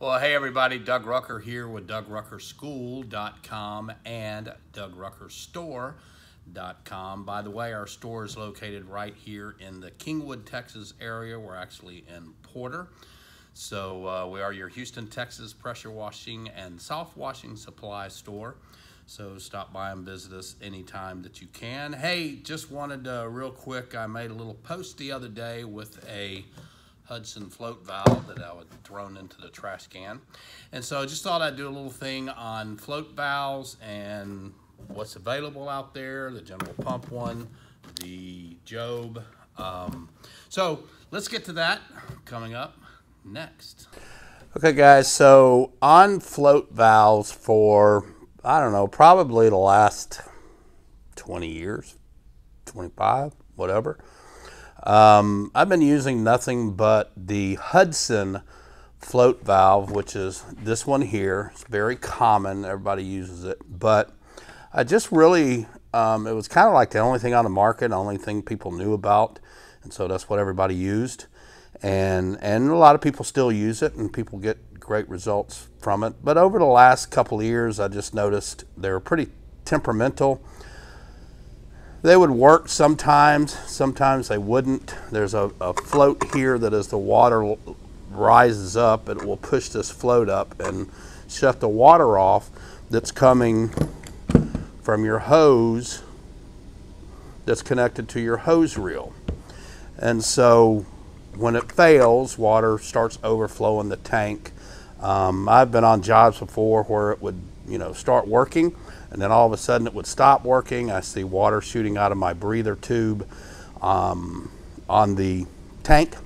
Well, hey everybody, Doug Rucker here with DougRuckerSchool.com and DougRuckerStore.com. By the way, our store is located right here in the Kingwood, Texas area. We're actually in Porter. So uh, we are your Houston, Texas pressure washing and soft washing supply store. So stop by and visit us anytime that you can. Hey, just wanted to real quick, I made a little post the other day with a Hudson float valve that I would thrown into the trash can. And so I just thought I'd do a little thing on float valves and what's available out there, the General Pump one, the Jobe. Um, so let's get to that coming up next. Okay guys, so on float valves for, I don't know, probably the last 20 years, 25, whatever. Um, I've been using nothing but the Hudson float valve, which is this one here. It's very common, everybody uses it, but I just really, um, it was kind of like the only thing on the market, the only thing people knew about, and so that's what everybody used. And, and a lot of people still use it, and people get great results from it. But over the last couple years, I just noticed they're pretty temperamental they would work sometimes, sometimes they wouldn't. There's a, a float here that as the water rises up, it will push this float up and shut the water off that's coming from your hose that's connected to your hose reel. And so when it fails, water starts overflowing the tank. Um, I've been on jobs before where it would, you know, start working and then all of a sudden it would stop working. I see water shooting out of my breather tube um, on the tank.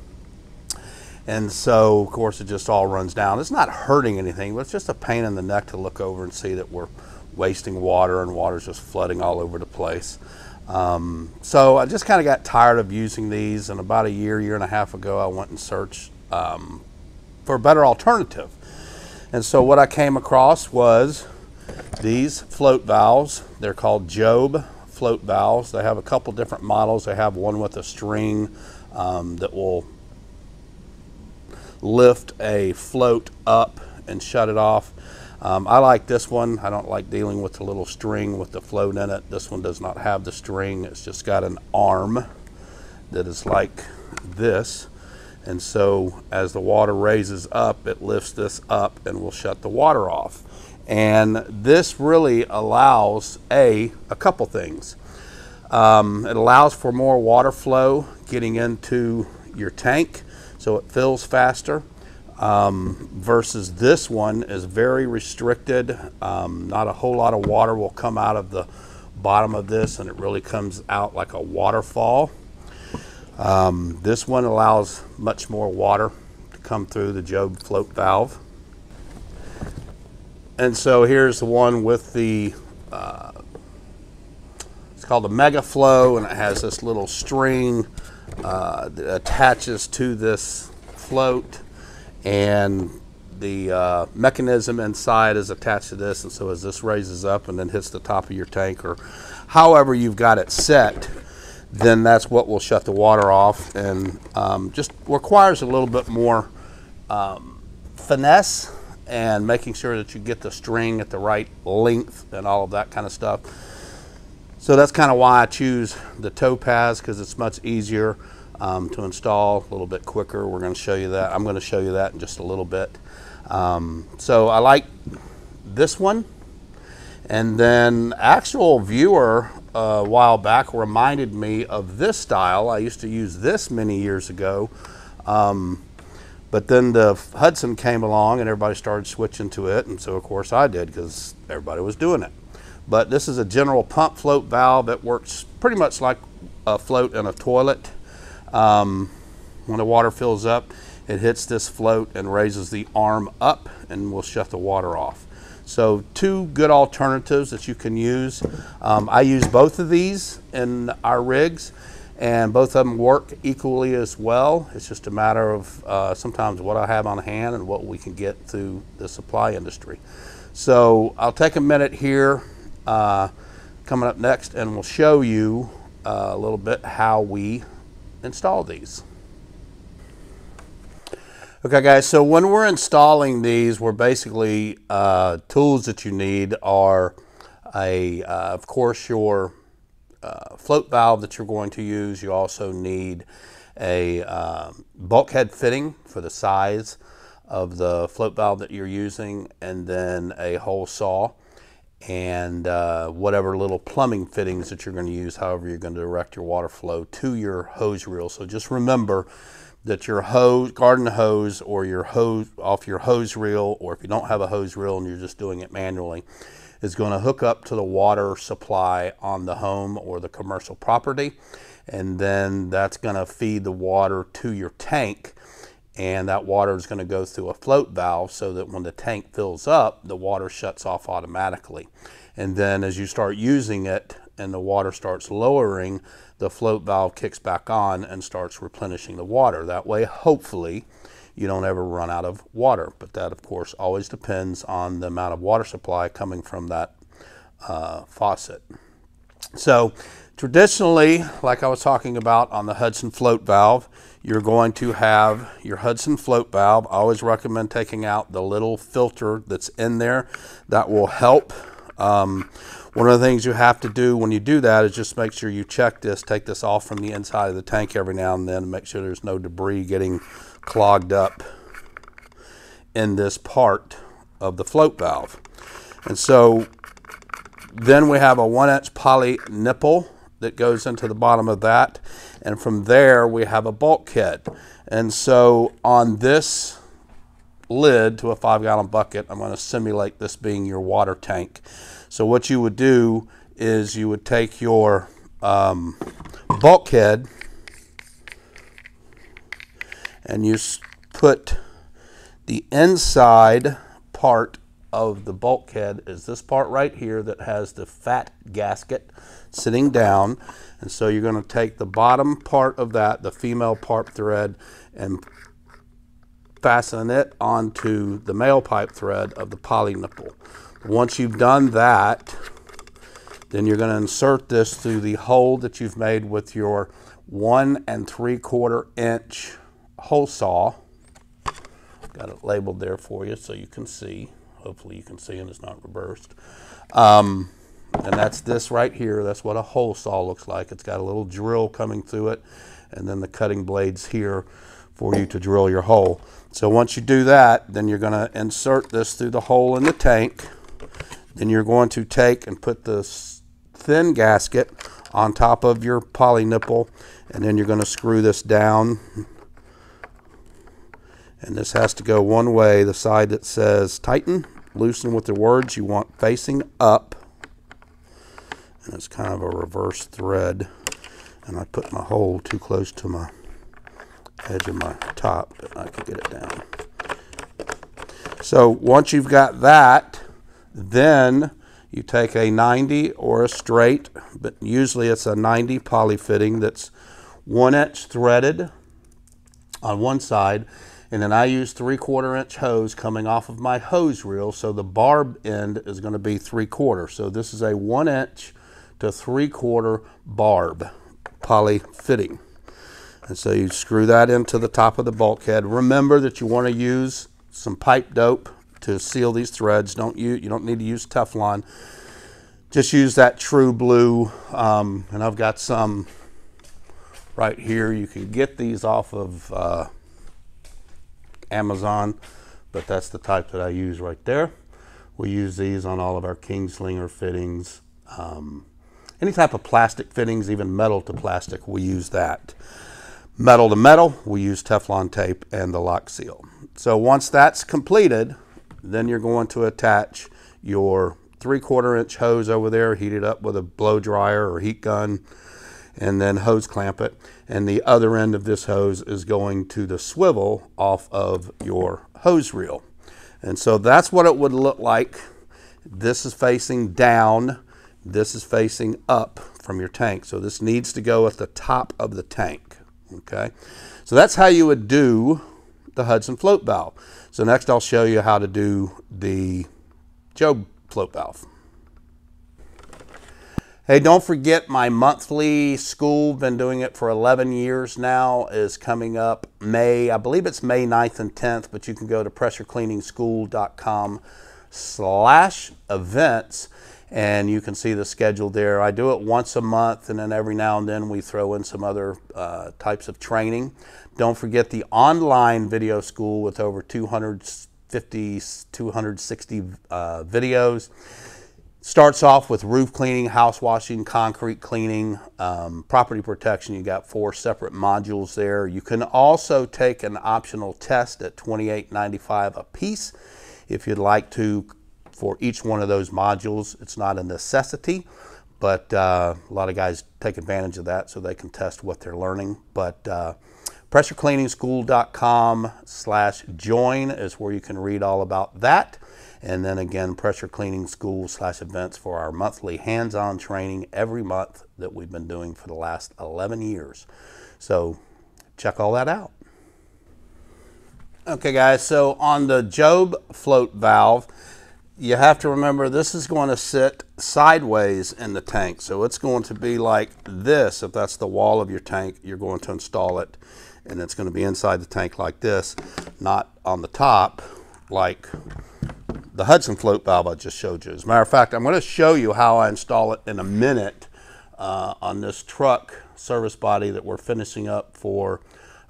And so, of course, it just all runs down. It's not hurting anything, but it's just a pain in the neck to look over and see that we're wasting water and water's just flooding all over the place. Um, so I just kind of got tired of using these, and about a year, year and a half ago, I went and searched um, for a better alternative. And so what I came across was these float valves, they're called Jobe float valves. They have a couple different models. They have one with a string um, that will lift a float up and shut it off. Um, I like this one. I don't like dealing with the little string with the float in it. This one does not have the string. It's just got an arm that is like this. And so as the water raises up, it lifts this up and will shut the water off. And this really allows a, a couple things. Um, it allows for more water flow getting into your tank so it fills faster. Um, versus this one is very restricted. Um, not a whole lot of water will come out of the bottom of this and it really comes out like a waterfall. Um, this one allows much more water to come through the Jobe float valve. And so here's the one with the, uh, it's called the Mega Flow, and it has this little string uh, that attaches to this float, and the uh, mechanism inside is attached to this, and so as this raises up and then hits the top of your tank, or however you've got it set, then that's what will shut the water off, and um, just requires a little bit more um, finesse and making sure that you get the string at the right length and all of that kind of stuff. So that's kind of why I choose the Topaz because it's much easier um, to install, a little bit quicker. We're going to show you that. I'm going to show you that in just a little bit. Um, so I like this one. And then actual viewer uh, a while back reminded me of this style. I used to use this many years ago. Um, but then the Hudson came along and everybody started switching to it. And so, of course, I did because everybody was doing it. But this is a general pump float valve that works pretty much like a float in a toilet. Um, when the water fills up, it hits this float and raises the arm up and will shut the water off. So two good alternatives that you can use. Um, I use both of these in our rigs and both of them work equally as well. It's just a matter of uh, sometimes what I have on hand and what we can get through the supply industry. So I'll take a minute here uh, coming up next and we'll show you uh, a little bit how we install these. Okay, guys, so when we're installing these, we're basically uh, tools that you need are a, uh, of course, your uh, float valve that you're going to use. You also need a um, bulkhead fitting for the size of the float valve that you're using, and then a hole saw and uh, whatever little plumbing fittings that you're going to use, however you're going to direct your water flow to your hose reel. So just remember that your hose, garden hose, or your hose off your hose reel, or if you don't have a hose reel and you're just doing it manually, is going to hook up to the water supply on the home or the commercial property, and then that's going to feed the water to your tank and that water is going to go through a float valve so that when the tank fills up, the water shuts off automatically. And then as you start using it and the water starts lowering, the float valve kicks back on and starts replenishing the water. That way, hopefully, you don't ever run out of water. But that, of course, always depends on the amount of water supply coming from that uh, faucet. So traditionally, like I was talking about on the Hudson float valve, you're going to have your Hudson float valve. I always recommend taking out the little filter that's in there. That will help. Um, one of the things you have to do when you do that is just make sure you check this, take this off from the inside of the tank every now and then, and make sure there's no debris getting clogged up in this part of the float valve. And so then we have a one inch poly nipple that goes into the bottom of that. And from there, we have a bulkhead. And so on this lid to a five gallon bucket, I'm going to simulate this being your water tank. So what you would do is you would take your um, bulkhead and you put the inside part of the bulkhead is this part right here that has the fat gasket sitting down. And so you're going to take the bottom part of that, the female pipe thread, and fasten it onto the male pipe thread of the poly nipple. Once you've done that, then you're going to insert this through the hole that you've made with your one and three quarter inch hole saw. Got it labeled there for you so you can see. Hopefully you can see and it's not reversed. Um, and that's this right here. That's what a hole saw looks like. It's got a little drill coming through it and then the cutting blades here for you to drill your hole. So once you do that, then you're going to insert this through the hole in the tank. Then you're going to take and put this thin gasket on top of your poly nipple and then you're going to screw this down and this has to go one way. The side that says tighten loosen with the words you want facing up. And it's kind of a reverse thread. And I put my hole too close to my edge of my top but I could get it down. So once you've got that then you take a 90 or a straight but usually it's a 90 poly fitting that's one inch threaded on one side and then I use three quarter inch hose coming off of my hose reel so the barb end is going to be three quarter so this is a one inch to three quarter barb poly fitting. And so you screw that into the top of the bulkhead. Remember that you want to use some pipe dope to seal these threads. Don't you, you don't need to use Teflon. Just use that true blue. Um, and I've got some right here. You can get these off of uh, Amazon, but that's the type that I use right there. We use these on all of our Kingslinger fittings. Um, any type of plastic fittings, even metal to plastic, we use that. Metal to metal, we use Teflon tape and the lock seal. So once that's completed, then you're going to attach your three quarter inch hose over there, heat it up with a blow dryer or heat gun, and then hose clamp it. And the other end of this hose is going to the swivel off of your hose reel. And so that's what it would look like. This is facing down this is facing up from your tank. So this needs to go at the top of the tank. Okay. So that's how you would do the Hudson float valve. So next I'll show you how to do the Jobe float valve. Hey, don't forget my monthly school, been doing it for 11 years now, is coming up May, I believe it's May 9th and 10th, but you can go to pressurecleaningschool.com slash events and you can see the schedule there. I do it once a month and then every now and then we throw in some other uh, types of training. Don't forget the online video school with over 250, 260 uh, videos. Starts off with roof cleaning, house washing, concrete cleaning, um, property protection. You got four separate modules there. You can also take an optional test at $28.95 a piece if you'd like to for each one of those modules. It's not a necessity, but uh, a lot of guys take advantage of that so they can test what they're learning. But uh, pressurecleaningschool.com slash join is where you can read all about that. And then again, pressure cleaning school slash events for our monthly hands-on training every month that we've been doing for the last 11 years. So check all that out. Okay guys, so on the Jobe float valve, you have to remember this is going to sit sideways in the tank. So it's going to be like this. If that's the wall of your tank, you're going to install it and it's going to be inside the tank like this, not on the top like the Hudson float valve I just showed you. As a matter of fact, I'm going to show you how I install it in a minute uh, on this truck service body that we're finishing up for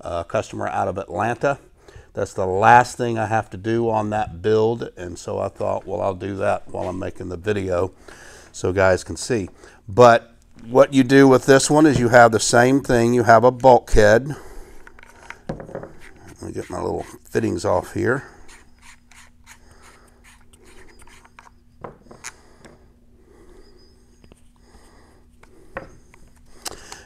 a customer out of Atlanta. That's the last thing I have to do on that build. And so I thought, well, I'll do that while I'm making the video so guys can see. But what you do with this one is you have the same thing. You have a bulkhead. Let me get my little fittings off here.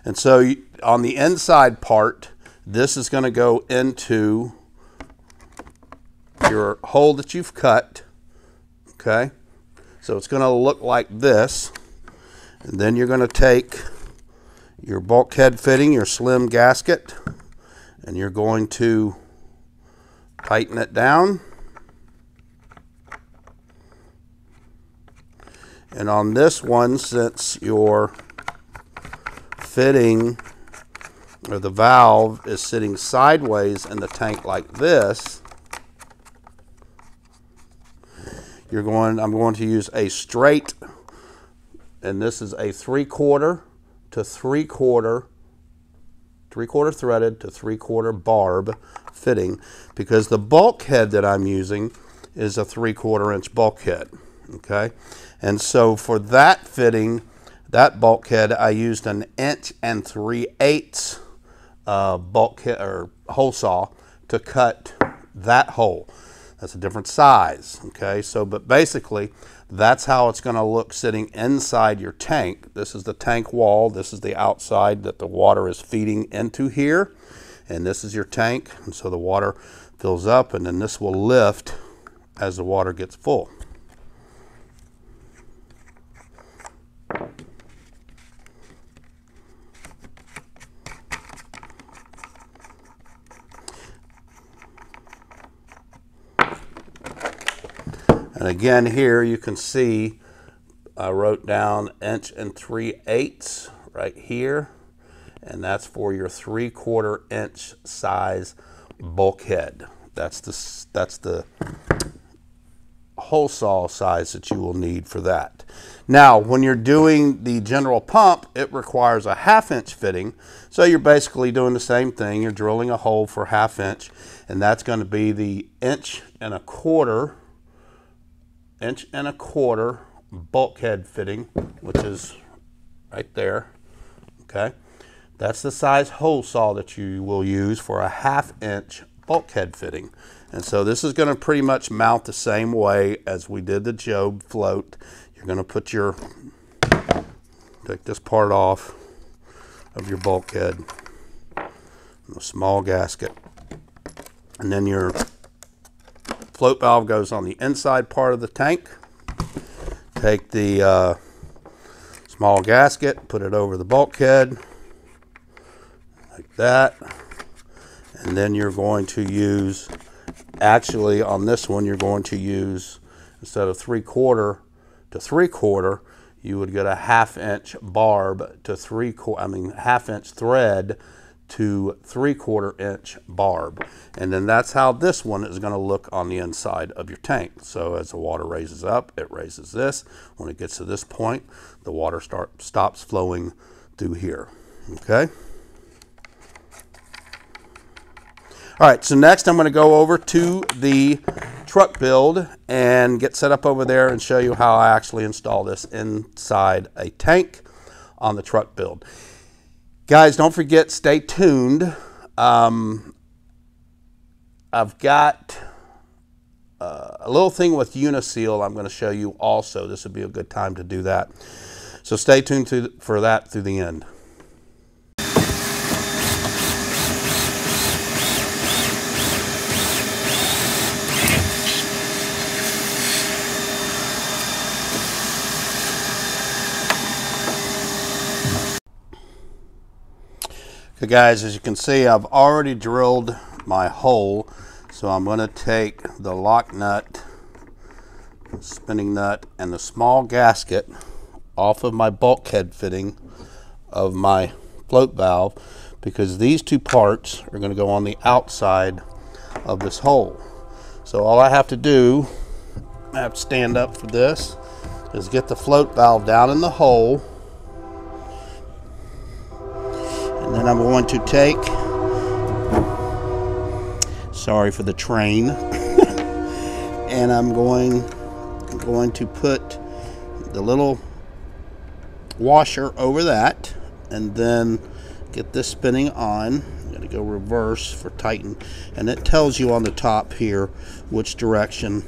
And so on the inside part, this is going to go into your hole that you've cut. Okay. So it's going to look like this. And then you're going to take your bulkhead fitting, your slim gasket, and you're going to tighten it down. And on this one, since your fitting or the valve is sitting sideways in the tank like this, you're going, I'm going to use a straight, and this is a three quarter to three quarter, three quarter threaded to three quarter barb fitting because the bulkhead that I'm using is a three quarter inch bulkhead. Okay. And so for that fitting, that bulkhead, I used an inch and three eighths uh, bulkhead or hole saw to cut that hole. That's a different size, okay? So, but basically, that's how it's going to look sitting inside your tank. This is the tank wall. This is the outside that the water is feeding into here. And this is your tank. And so the water fills up, and then this will lift as the water gets full. Again here you can see I wrote down inch and three eighths right here. And that's for your three quarter inch size bulkhead. That's the, that's the hole saw size that you will need for that. Now, when you're doing the general pump, it requires a half inch fitting. So you're basically doing the same thing. You're drilling a hole for half inch, and that's going to be the inch and a quarter inch and a quarter bulkhead fitting, which is right there. Okay, that's the size hole saw that you will use for a half inch bulkhead fitting. And so this is going to pretty much mount the same way as we did the Jobe float. You're going to put your, take this part off of your bulkhead, a small gasket, and then your float valve goes on the inside part of the tank. Take the uh, small gasket, put it over the bulkhead, like that. And then you're going to use, actually on this one, you're going to use, instead of three quarter to three quarter, you would get a half inch barb to three quarter, I mean, half inch thread to three quarter inch barb. And then that's how this one is going to look on the inside of your tank. So as the water raises up, it raises this. When it gets to this point, the water start, stops flowing through here. Okay. All right, so next I'm going to go over to the truck build and get set up over there and show you how I actually install this inside a tank on the truck build. Guys, don't forget, stay tuned. Um, I've got uh, a little thing with Uniseal I'm going to show you also. This would be a good time to do that. So stay tuned to, for that through the end. Okay guys, as you can see, I've already drilled my hole. So I'm going to take the lock nut, spinning nut, and the small gasket off of my bulkhead fitting of my float valve because these two parts are going to go on the outside of this hole. So all I have to do, I have to stand up for this, is get the float valve down in the hole Then I'm going to take, sorry for the train, and I'm going, going to put the little washer over that and then get this spinning on. I'm going to go reverse for tighten and it tells you on the top here which direction.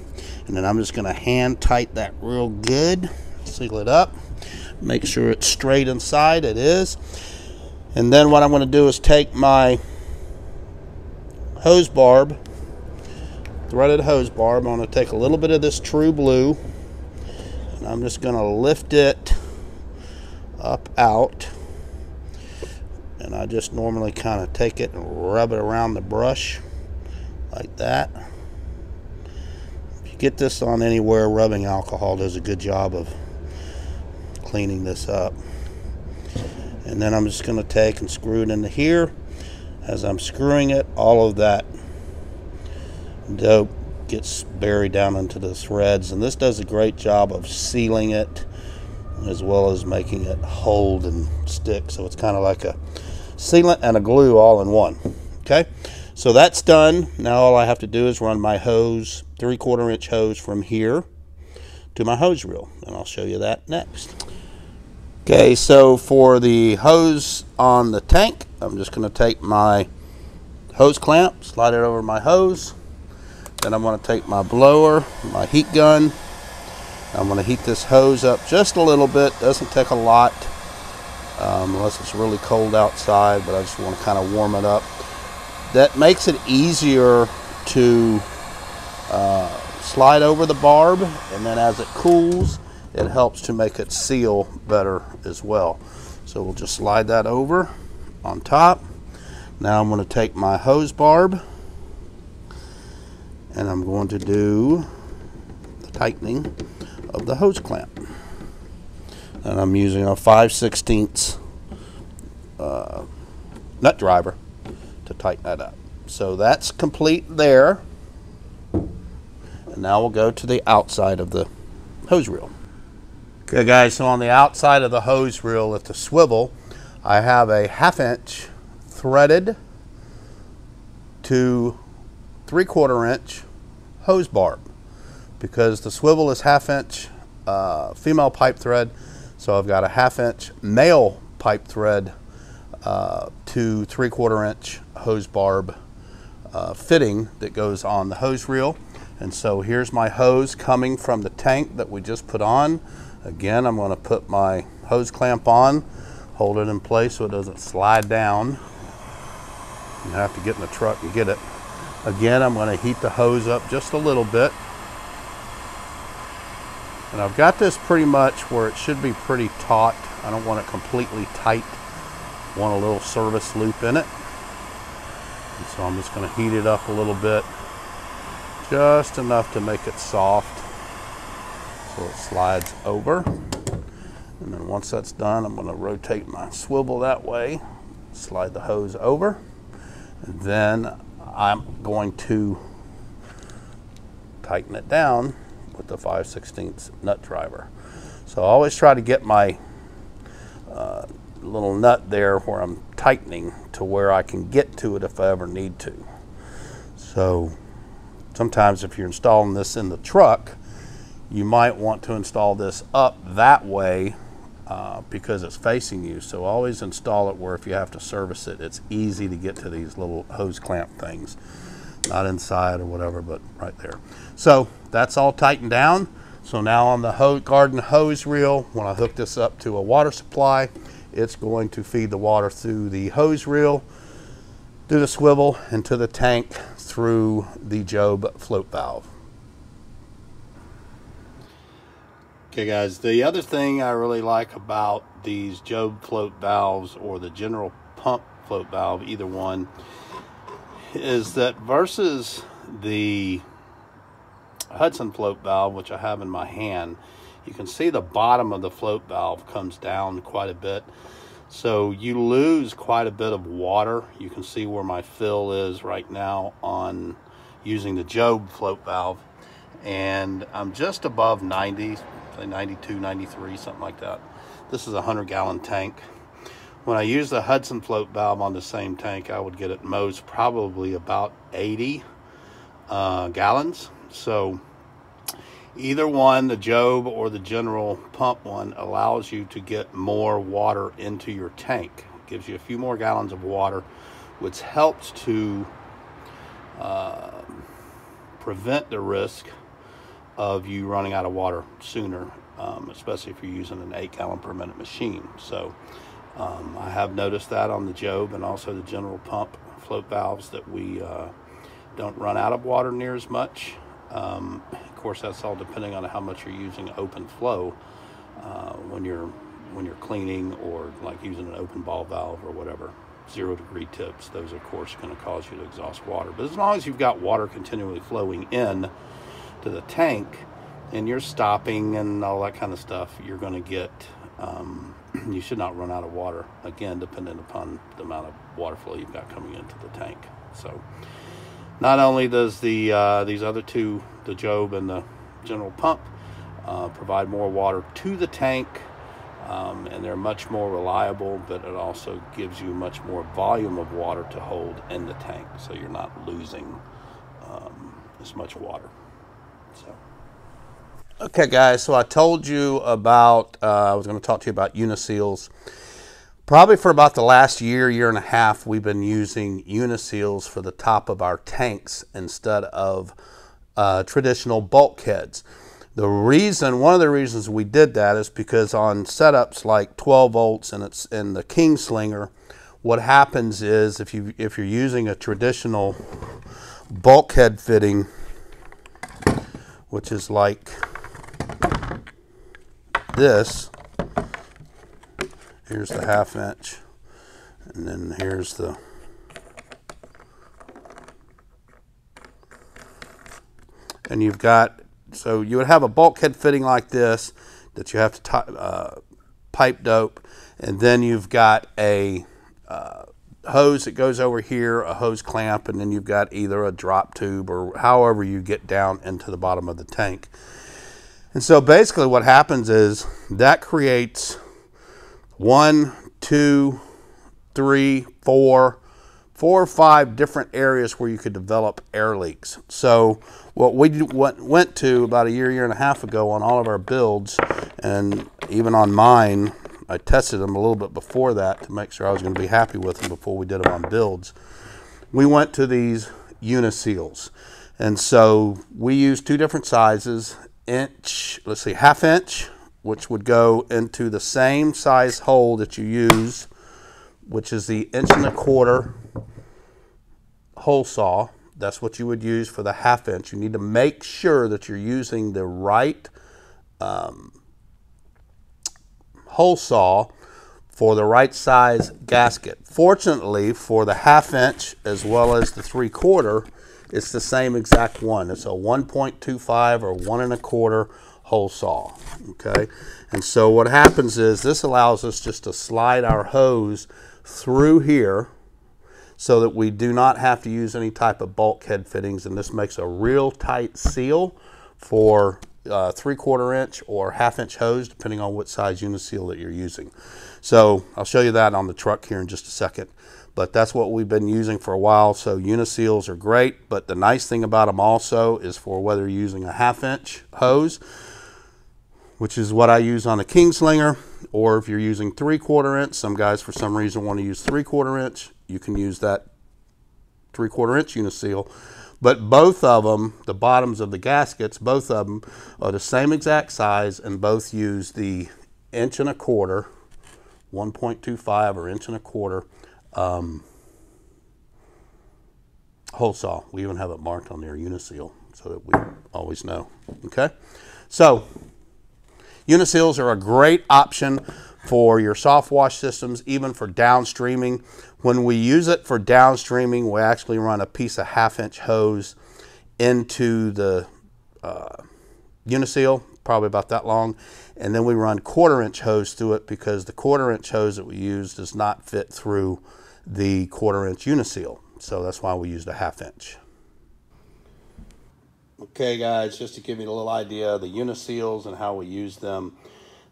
And then I'm just going to hand tight that real good. Seal it up. Make sure it's straight inside. It is and then what I'm going to do is take my hose barb, threaded hose barb, I'm going to take a little bit of this true blue, and I'm just going to lift it up out. And I just normally kind of take it and rub it around the brush like that. If you get this on anywhere, rubbing alcohol does a good job of cleaning this up and then I'm just going to take and screw it into here. As I'm screwing it all of that dope gets buried down into the threads and this does a great job of sealing it as well as making it hold and stick. So it's kind of like a sealant and a glue all in one okay? So that's done. Now all I have to do is run my hose three quarter inch hose from here to my hose reel and I'll show you that next Okay, so for the hose on the tank, I'm just going to take my hose clamp, slide it over my hose. Then I'm going to take my blower, my heat gun. I'm going to heat this hose up just a little bit. Doesn't take a lot um, unless it's really cold outside, but I just want to kind of warm it up. That makes it easier to uh, slide over the barb, and then as it cools, it helps to make it seal better as well. So we'll just slide that over on top. Now I'm going to take my hose barb and I'm going to do the tightening of the hose clamp. And I'm using a 5 16 uh, nut driver to tighten that up. So that's complete there. And now we'll go to the outside of the hose reel. Okay guys, so on the outside of the hose reel at the swivel, I have a half inch threaded to three quarter inch hose barb because the swivel is half inch uh, female pipe thread. So I've got a half inch male pipe thread uh, to three quarter inch hose barb uh, fitting that goes on the hose reel. And so here's my hose coming from the tank that we just put on Again, I'm going to put my hose clamp on, hold it in place so it doesn't slide down. You have to get in the truck and get it. Again, I'm going to heat the hose up just a little bit. And I've got this pretty much where it should be pretty taut. I don't want it completely tight. Want a little service loop in it. And so I'm just going to heat it up a little bit. Just enough to make it soft so it slides over And then once that's done, I'm going to rotate my swivel that way, slide the hose over, and then I'm going to tighten it down with the 5 16 nut driver. So I always try to get my uh, little nut there where I'm tightening to where I can get to it if I ever need to. So sometimes if you're installing this in the truck, you might want to install this up that way uh, because it's facing you. So always install it where if you have to service it, it's easy to get to these little hose clamp things. Not inside or whatever, but right there. So that's all tightened down. So now on the hose, garden hose reel, when I hook this up to a water supply, it's going to feed the water through the hose reel, through the swivel, into the tank through the Jobe float valve. Okay guys, the other thing I really like about these Jobe float valves or the general pump float valve, either one, is that versus the Hudson float valve, which I have in my hand, you can see the bottom of the float valve comes down quite a bit. So you lose quite a bit of water. You can see where my fill is right now on using the Jobe float valve. And I'm just above 90, 92, 93, something like that. This is a 100 gallon tank. When I use the Hudson float valve on the same tank, I would get at most probably about 80 uh, gallons. So either one, the Jobe or the general pump one, allows you to get more water into your tank. gives you a few more gallons of water, which helps to uh, prevent the risk of you running out of water sooner, um, especially if you're using an eight gallon per minute machine. So um, I have noticed that on the Jobe and also the general pump float valves that we uh, don't run out of water near as much. Um, of course, that's all depending on how much you're using open flow uh, when you're when you're cleaning or like using an open ball valve or whatever. Zero degree tips, those of course going to cause you to exhaust water. But as long as you've got water continually flowing in to the tank and you're stopping and all that kind of stuff, you're going to get, um, you should not run out of water, again, depending upon the amount of water flow you've got coming into the tank. So, not only does the uh, these other two, the Jobe and the General Pump, uh, provide more water to the tank, um, and they're much more reliable, but it also gives you much more volume of water to hold in the tank, so you're not losing um, as much water. So. Okay, guys. So I told you about. Uh, I was going to talk to you about uniseals. Probably for about the last year, year and a half, we've been using uniseals for the top of our tanks instead of uh, traditional bulkheads. The reason, one of the reasons we did that is because on setups like 12 volts and it's in the King Slinger, what happens is if you if you're using a traditional bulkhead fitting, which is like this, Here's the half inch. And then here's the and you've got so you would have a bulkhead fitting like this that you have to uh, pipe dope and then you've got a uh, hose that goes over here a hose clamp and then you've got either a drop tube or however you get down into the bottom of the tank and so basically what happens is that creates one, two, three, four, four or five different areas where you could develop air leaks. So what we went to about a year, year and a half ago on all of our builds, and even on mine, I tested them a little bit before that to make sure I was going to be happy with them before we did them on builds. We went to these uniseals. And so we used two different sizes, inch, let's see, half inch which would go into the same size hole that you use, which is the inch and a quarter hole saw. That's what you would use for the half inch. You need to make sure that you're using the right um, hole saw for the right size gasket. Fortunately, for the half inch as well as the three quarter, it's the same exact one. It's a 1.25 or one and a quarter hole saw. Okay, and so what happens is this allows us just to slide our hose through here so that we do not have to use any type of bulkhead fittings and this makes a real tight seal for uh, three quarter inch or half inch hose depending on what size uniseal that you're using. So I'll show you that on the truck here in just a second but that's what we've been using for a while. So uniseals are great, but the nice thing about them also is for whether you're using a half inch hose, which is what I use on the Kingslinger, or if you're using three quarter inch, some guys for some reason want to use three quarter inch, you can use that three quarter inch uniseal. But both of them, the bottoms of the gaskets, both of them are the same exact size and both use the inch and a quarter, 1.25 or inch and a quarter um, hole saw. We even have it marked on there, Uniseal, so that we always know. Okay? So, Uniseals are a great option for your soft wash systems, even for downstreaming. When we use it for downstreaming, we actually run a piece of half inch hose into the uh, Uniseal, probably about that long, and then we run quarter inch hose through it because the quarter inch hose that we use does not fit through the quarter inch uniseal. So that's why we used a half inch. Okay guys, just to give you a little idea of the uniseals and how we use them.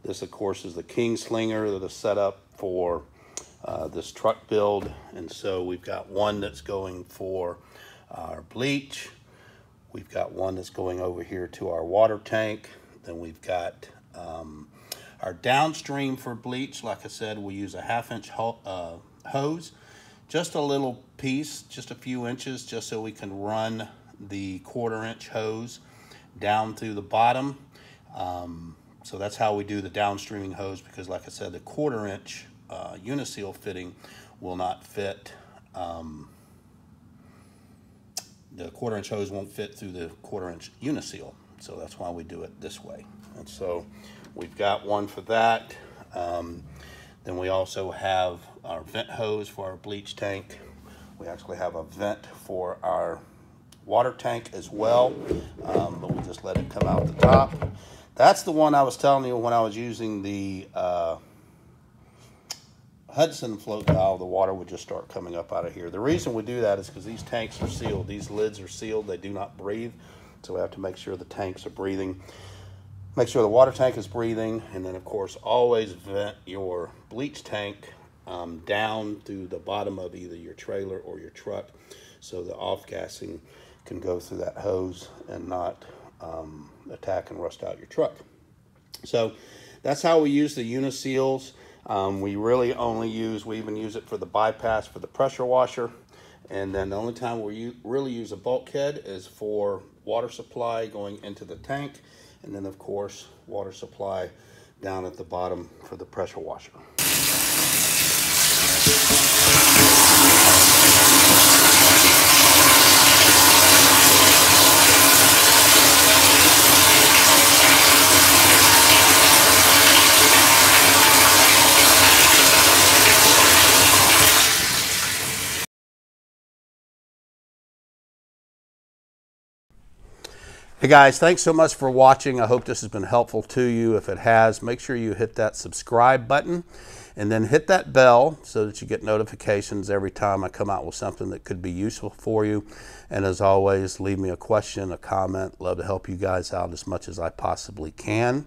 This of course is the Kingslinger that is set up for uh, this truck build. And so we've got one that's going for our bleach. We've got one that's going over here to our water tank. Then we've got um, our downstream for bleach. Like I said, we use a half inch ho uh, hose just a little piece, just a few inches, just so we can run the quarter inch hose down through the bottom. Um, so that's how we do the downstreaming hose because like I said, the quarter inch uh, uniseal fitting will not fit. Um, the quarter inch hose won't fit through the quarter inch uniseal. So that's why we do it this way. And so we've got one for that. Um, then we also have our vent hose for our bleach tank. We actually have a vent for our water tank as well, um, but we just let it come out the top. That's the one I was telling you when I was using the uh, Hudson float valve, the water would just start coming up out of here. The reason we do that is because these tanks are sealed. These lids are sealed. They do not breathe. So we have to make sure the tanks are breathing. Make sure the water tank is breathing. And then, of course, always vent your bleach tank um, down through the bottom of either your trailer or your truck so the off-gassing can go through that hose and not um, attack and rust out your truck. So that's how we use the uniseals. Um, we really only use, we even use it for the bypass for the pressure washer. And then the only time we really use a bulkhead is for water supply going into the tank. And then of course, water supply down at the bottom for the pressure washer. Hey guys, thanks so much for watching. I hope this has been helpful to you. If it has, make sure you hit that subscribe button and then hit that bell so that you get notifications every time I come out with something that could be useful for you. And as always, leave me a question, a comment. Love to help you guys out as much as I possibly can.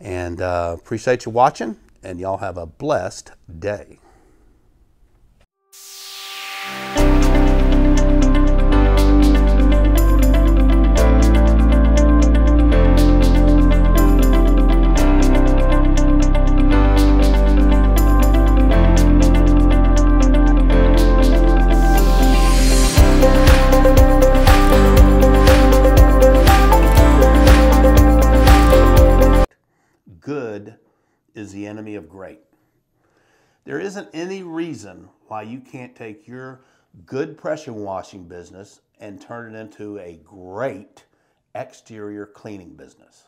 And uh, appreciate you watching, and y'all have a blessed day. Is the enemy of great. There isn't any reason why you can't take your good pressure washing business and turn it into a great exterior cleaning business.